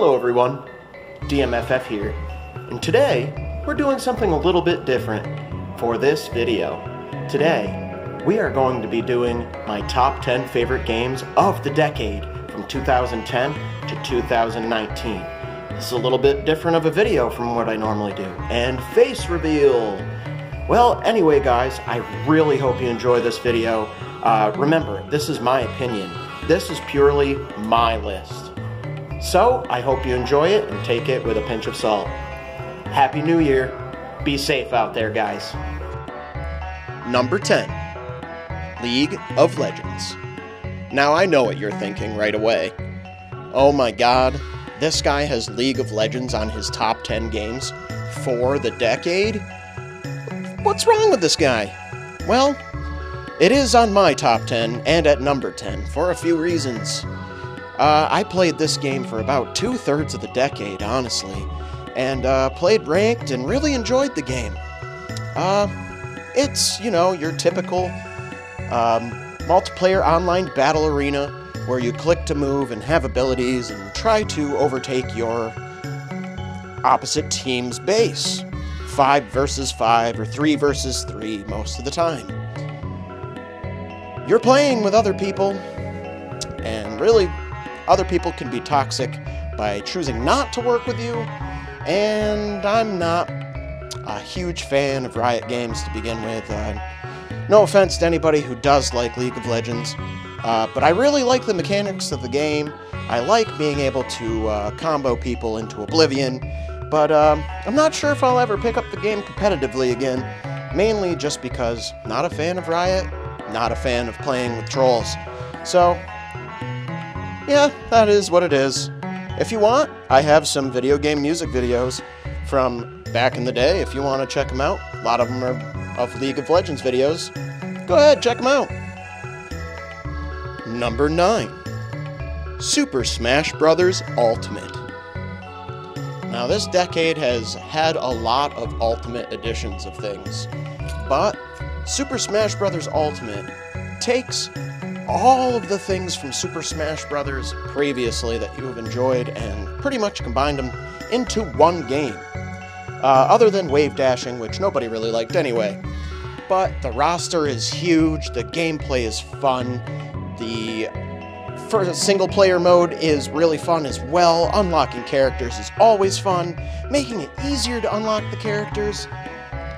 Hello everyone, DMFF here, and today we're doing something a little bit different for this video. Today, we are going to be doing my top 10 favorite games of the decade from 2010 to 2019. This is a little bit different of a video from what I normally do. And face reveal! Well, anyway guys, I really hope you enjoy this video. Uh, remember, this is my opinion. This is purely my list. So, I hope you enjoy it and take it with a pinch of salt. Happy New Year. Be safe out there, guys. Number 10 League of Legends. Now, I know what you're thinking right away. Oh my god, this guy has League of Legends on his top 10 games for the decade? What's wrong with this guy? Well, it is on my top 10 and at number 10 for a few reasons. Uh, I played this game for about two thirds of the decade, honestly, and uh, played ranked and really enjoyed the game. Uh, it's, you know, your typical um, multiplayer online battle arena where you click to move and have abilities and try to overtake your opposite team's base. Five versus five or three versus three most of the time. You're playing with other people, and really, other people can be toxic by choosing not to work with you, and I'm not a huge fan of Riot games to begin with. Uh, no offense to anybody who does like League of Legends, uh, but I really like the mechanics of the game. I like being able to uh, combo people into oblivion, but um, I'm not sure if I'll ever pick up the game competitively again, mainly just because not a fan of Riot, not a fan of playing with trolls. So, yeah, that is what it is. If you want, I have some video game music videos from back in the day if you want to check them out. A lot of them are of League of Legends videos. Go ahead, check them out. Number 9 Super Smash Bros. Ultimate. Now, this decade has had a lot of Ultimate editions of things, but Super Smash Bros. Ultimate takes all of the things from Super Smash Bros. previously that you have enjoyed and pretty much combined them into one game. Uh, other than wave dashing, which nobody really liked anyway. But the roster is huge, the gameplay is fun, the first single player mode is really fun as well. Unlocking characters is always fun, making it easier to unlock the characters,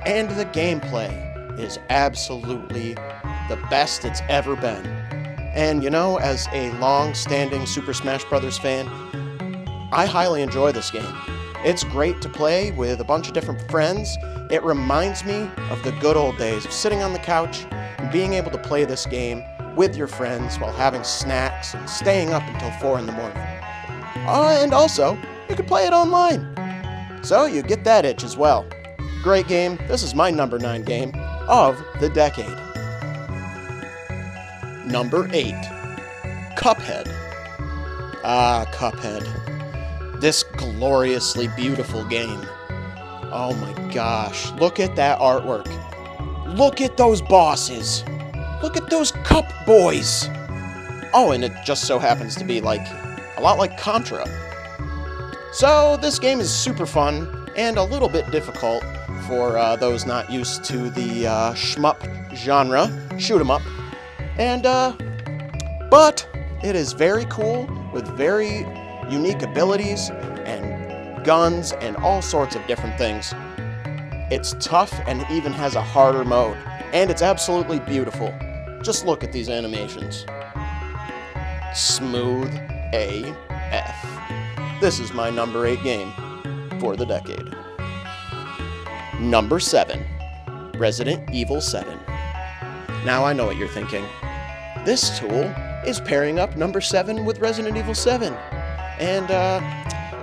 and the gameplay is absolutely the best it's ever been. And you know, as a long standing Super Smash Bros. fan, I highly enjoy this game. It's great to play with a bunch of different friends. It reminds me of the good old days of sitting on the couch and being able to play this game with your friends while having snacks and staying up until 4 in the morning. Uh, and also, you can play it online. So you get that itch as well. Great game. This is my number 9 game of the decade. Number 8 Cuphead. Ah, Cuphead. This gloriously beautiful game. Oh my gosh, look at that artwork. Look at those bosses. Look at those cup boys. Oh, and it just so happens to be like a lot like Contra. So, this game is super fun and a little bit difficult for uh, those not used to the uh, shmup genre, shoot 'em up. And, uh, but it is very cool with very unique abilities and guns and all sorts of different things. It's tough and even has a harder mode, and it's absolutely beautiful. Just look at these animations. Smooth AF. This is my number 8 game for the decade. Number 7 Resident Evil 7. Now I know what you're thinking. This tool is pairing up number 7 with Resident Evil 7. And, uh,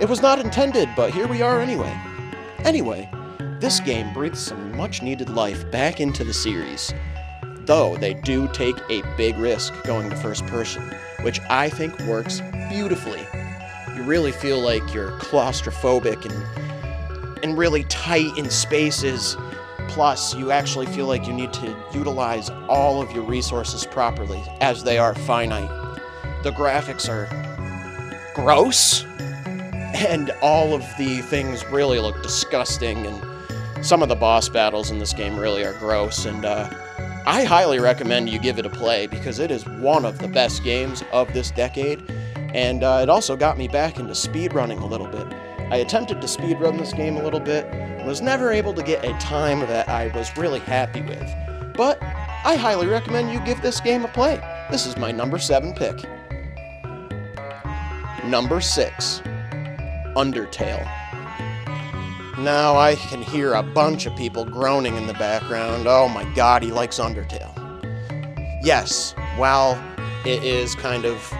it was not intended, but here we are anyway. Anyway, this game breathes some much needed life back into the series. Though they do take a big risk going to first person, which I think works beautifully. You really feel like you're claustrophobic and and really tight in spaces. Plus, you actually feel like you need to utilize all of your resources properly, as they are finite. The graphics are gross and all of the things really look disgusting, and some of the boss battles in this game really are gross, and uh, I highly recommend you give it a play because it is one of the best games of this decade, and uh, it also got me back into speedrunning a little bit. I attempted to speedrun this game a little bit, and was never able to get a time that I was really happy with, but I highly recommend you give this game a play. This is my number 7 pick. Number 6 Undertale. Now I can hear a bunch of people groaning in the background. Oh my god, he likes Undertale. Yes, while it is kind of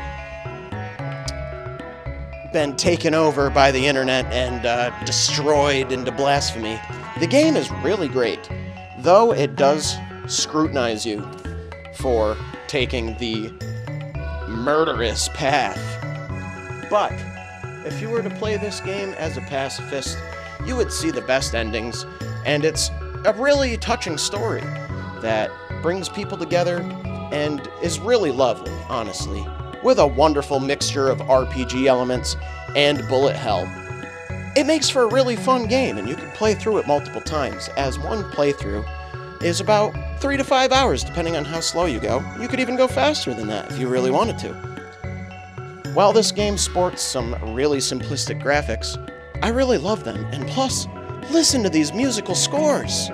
been taken over by the internet and uh, destroyed into blasphemy, the game is really great. Though it does scrutinize you for taking the murderous path. But if you were to play this game as a pacifist, you would see the best endings, and it's a really touching story that brings people together and is really lovely, honestly, with a wonderful mixture of RPG elements and bullet hell. It makes for a really fun game, and you can play through it multiple times, as one playthrough is about three to five hours, depending on how slow you go. You could even go faster than that if you really wanted to. While this game sports some really simplistic graphics, I really love them, and plus, listen to these musical scores!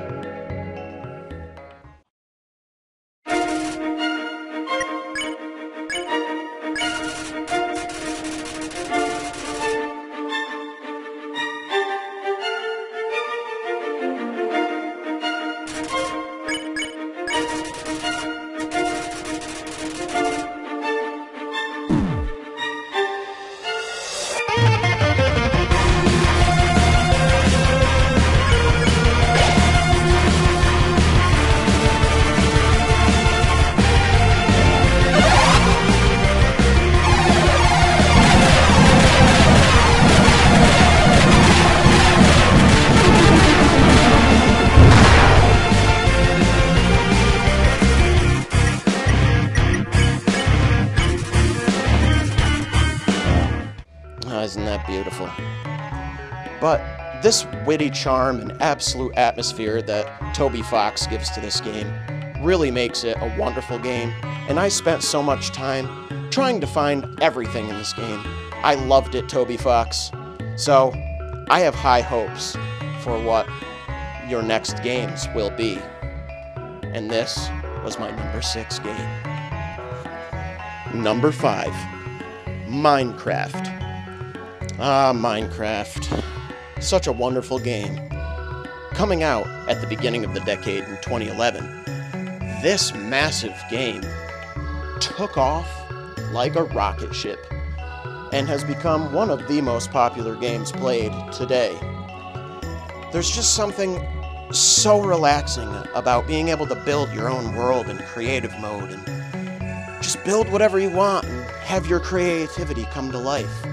But this witty charm and absolute atmosphere that Toby Fox gives to this game really makes it a wonderful game, and I spent so much time trying to find everything in this game. I loved it, Toby Fox. So, I have high hopes for what your next games will be. And this was my number six game. Number five Minecraft. Ah, Minecraft. Such a wonderful game. Coming out at the beginning of the decade in 2011, this massive game took off like a rocket ship and has become one of the most popular games played today. There's just something so relaxing about being able to build your own world in creative mode and just build whatever you want and have your creativity come to life.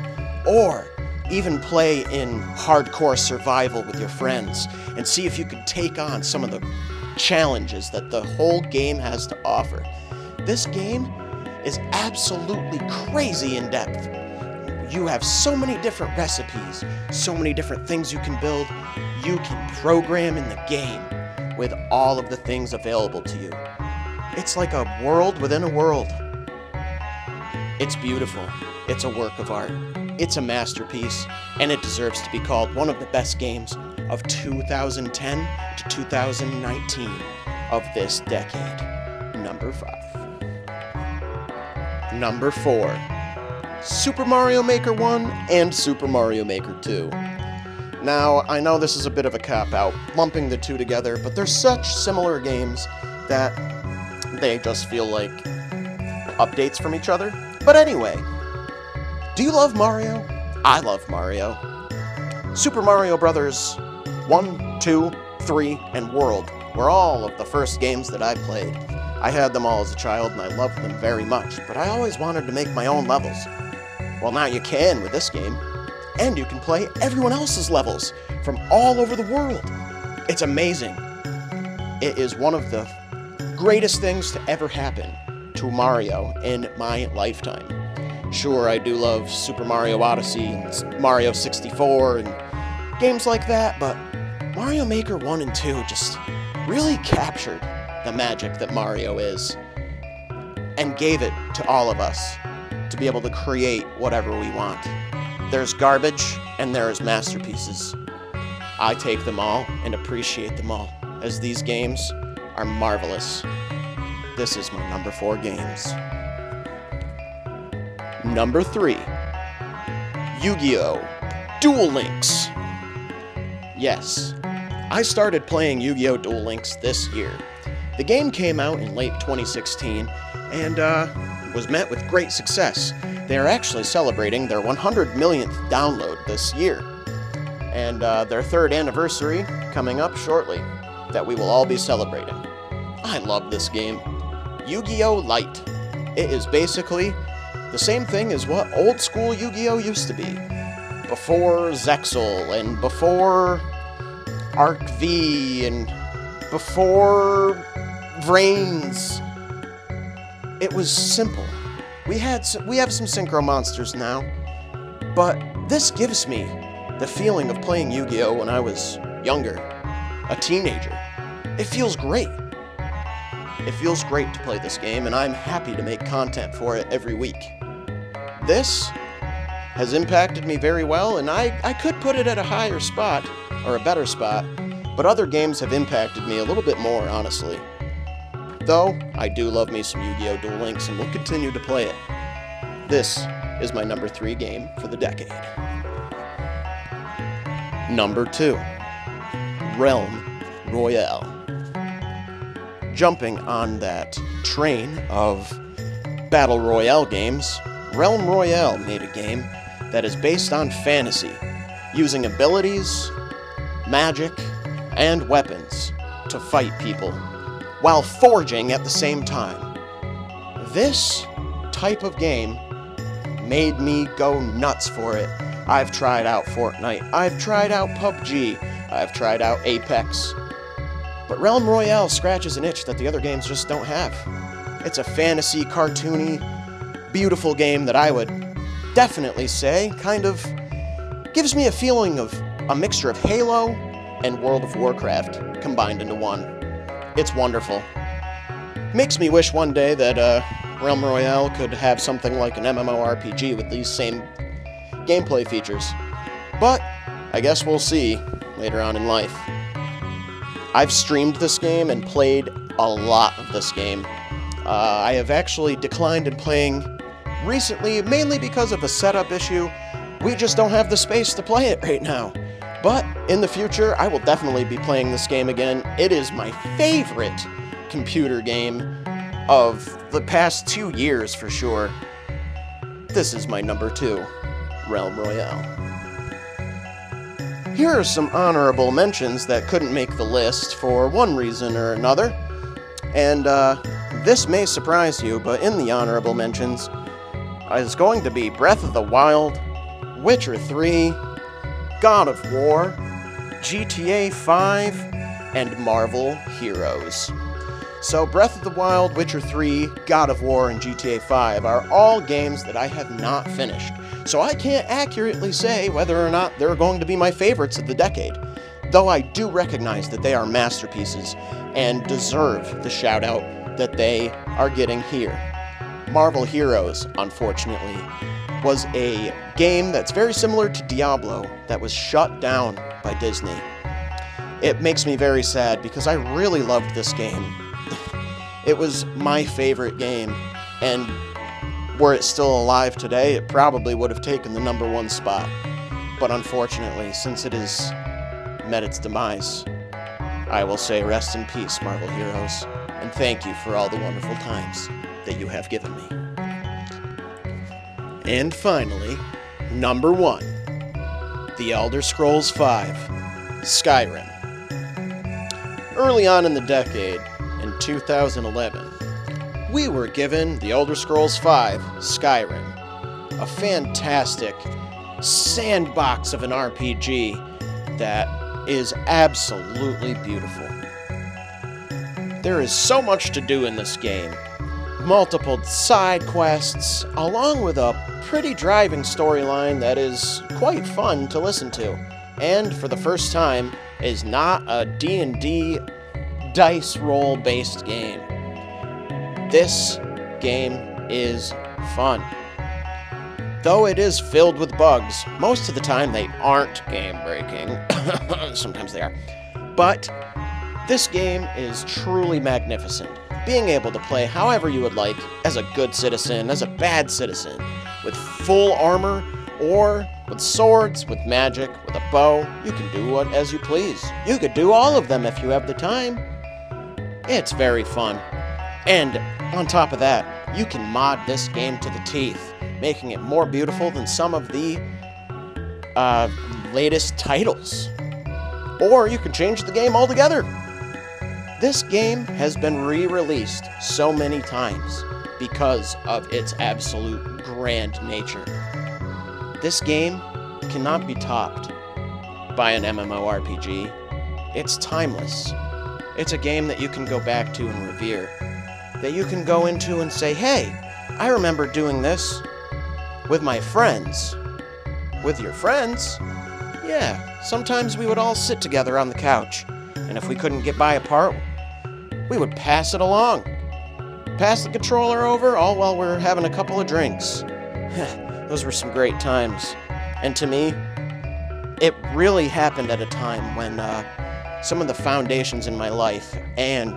Or even play in hardcore survival with your friends and see if you could take on some of the challenges that the whole game has to offer. This game is absolutely crazy in depth. You have so many different recipes, so many different things you can build. You can program in the game with all of the things available to you. It's like a world within a world. It's beautiful. It's a work of art. It's a masterpiece, and it deserves to be called one of the best games of 2010 to 2019 of this decade. Number 5. Number 4. Super Mario Maker 1 and Super Mario Maker 2. Now, I know this is a bit of a cop out, lumping the two together, but they're such similar games that they just feel like updates from each other. But anyway, do you love Mario? I love Mario. Super Mario Brothers 1, 2, 3, and World were all of the first games that I played. I had them all as a child and I loved them very much, but I always wanted to make my own levels. Well, now you can with this game, and you can play everyone else's levels from all over the world. It's amazing. It is one of the greatest things to ever happen to Mario in my lifetime. Sure, I do love Super Mario Odyssey and Mario 64 and games like that, but Mario Maker 1 and 2 just really captured the magic that Mario is and gave it to all of us to be able to create whatever we want. There's garbage and there is masterpieces. I take them all and appreciate them all, as these games are marvelous. This is my number four games. Number three Yu Gi Oh! Duel Links. Yes, I started playing Yu Gi Oh! Duel Links this year. The game came out in late 2016 and uh, was met with great success. They are actually celebrating their 100 millionth download this year, and uh, their third anniversary coming up shortly that we will all be celebrating. I love this game. Yu Gi Oh! Light. It is basically the same thing as what old school Yu Gi Oh! used to be. Before Zexal and before Arc V and before Vrains. It was simple. We had some, we have some synchro monsters now, but this gives me the feeling of playing Yu-Gi-Oh when I was younger, a teenager. It feels great. It feels great to play this game, and I'm happy to make content for it every week. This has impacted me very well, and I, I could put it at a higher spot, or a better spot, but other games have impacted me a little bit more, honestly. Though, I do love me some Yu-Gi-Oh! Duel Links and will continue to play it. This is my number three game for the decade. Number two, Realm Royale. Jumping on that train of Battle Royale games, Realm Royale made a game that is based on fantasy, using abilities, magic, and weapons to fight people while forging at the same time. This type of game made me go nuts for it. I've tried out Fortnite, I've tried out PUBG, I've tried out Apex. But Realm Royale scratches an itch that the other games just don't have. It's a fantasy, cartoony, beautiful game that I would definitely say kind of gives me a feeling of a mixture of Halo and World of Warcraft combined into one. It's wonderful. Makes me wish one day that uh, Realm Royale could have something like an MMORPG with these same gameplay features. But I guess we'll see later on in life. I've streamed this game and played a lot of this game. Uh, I have actually declined in playing recently, mainly because of a setup issue. We just don't have the space to play it right now. But in the future, I will definitely be playing this game again. It is my favorite computer game of the past two years for sure. This is my number two, Realm Royale. Here are some honorable mentions that couldn't make the list for one reason or another. And uh, this may surprise you, but in the honorable mentions is going to be Breath of the Wild, Witcher 3, God of War, GTA 5, and Marvel Heroes. So, Breath of the Wild, Witcher 3, God of War, and GTA 5 are all games that I have not finished. So, I can't accurately say whether or not they're going to be my favorites of the decade. Though I do recognize that they are masterpieces and deserve the shout out that they are getting here. Marvel Heroes, unfortunately, was a game that's very similar to Diablo that was shut down by Disney. It makes me very sad because I really loved this game. it was my favorite game, and were it still alive today, it probably would have taken the number one spot. But unfortunately, since it has met its demise, I will say rest in peace, Marvel Heroes, and thank you for all the wonderful times that you have given me. And finally, number one The Elder Scrolls V Skyrim. Early on in the decade, in 2011, we were given The Elder Scrolls V Skyrim, a fantastic sandbox of an RPG that is absolutely beautiful. There is so much to do in this game, multiple side quests, along with a pretty driving storyline that is quite fun to listen to. And for the first time, is not a D&D dice roll based game. This game is fun. Though it is filled with bugs, most of the time they aren't game breaking. Sometimes they are. But this game is truly magnificent. Being able to play however you would like as a good citizen, as a bad citizen, with full armor, or with swords, with magic, with a bow, you can do what as you please. You could do all of them if you have the time. It's very fun. And on top of that, you can mod this game to the teeth, making it more beautiful than some of the uh, latest titles. Or you can change the game altogether. This game has been re released so many times because of its absolute grand nature. This game cannot be topped by an MMORPG. It's timeless. It's a game that you can go back to and revere. That you can go into and say, hey, I remember doing this with my friends. With your friends? Yeah, sometimes we would all sit together on the couch, and if we couldn't get by a part, we would pass it along. Pass the controller over, all while we're having a couple of drinks. Those were some great times. And to me, it really happened at a time when uh, some of the foundations in my life and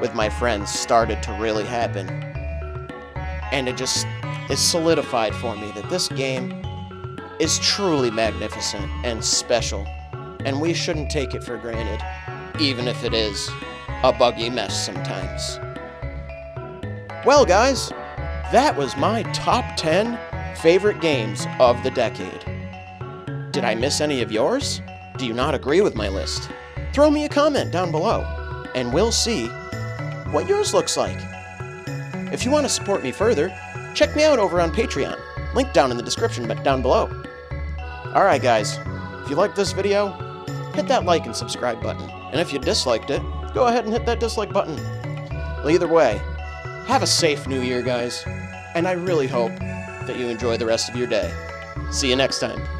with my friends started to really happen. And it just is solidified for me that this game is truly magnificent and special, and we shouldn't take it for granted, even if it is a buggy mess sometimes. Well, guys, that was my top 10 favorite games of the decade. Did I miss any of yours? Do you not agree with my list? Throw me a comment down below, and we'll see what yours looks like. If you want to support me further, check me out over on Patreon. Link down in the description but down below. Alright guys, if you liked this video, hit that like and subscribe button. And if you disliked it, go ahead and hit that dislike button. Well, either way, have a safe new year, guys. And I really hope that you enjoy the rest of your day. See you next time.